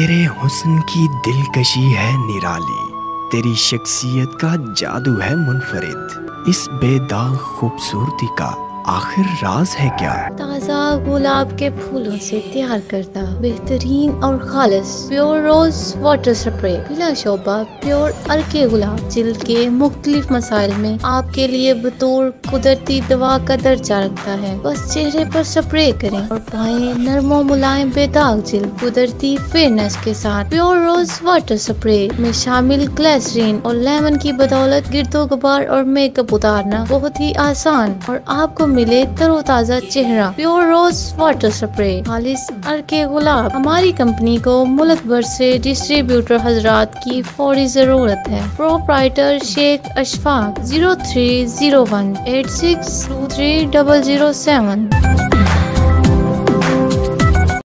तेरे हुसन की दिलकशी है निराली। तेरी शख्सियत का जादू है मुनफरिद। इस बेदाग खूबसूरती का आखिर राज है क्या? ताज़ा गुलाब के फूलों से तैयार करता, बेहतरीन और खालिश प्योर रोज वाटर स्प्रे बिला शोभा प्योर अर्के गुलाब, जिल के मुख्तलिफ़ मसाइल में आपके लिए बतौर कुदरती दवा का दर्जा रखता है। बस चेहरे पर स्प्रे करें और पाए नरमो मुलायम बेदाग जिल, कुदरती फेयरनेस के साथ। प्योर रोज वाटर स्प्रे में शामिल ग्लेसरीन और लेमन की बदौलत गिरदो गुबार और मेकअप उतारना बहुत ही आसान और आपको मिले तरोताजा चेहरा। प्योर रोज वाटर स्प्रे खालिश अर्के गुलाब हमारी कंपनी को मुल्क भर ऐसी डिस्ट्रीब्यूटर हजरात की फौरी ज़रूरत है। Proprietor Sheikh Ashfaq zero three zero one eight six two three double zero seven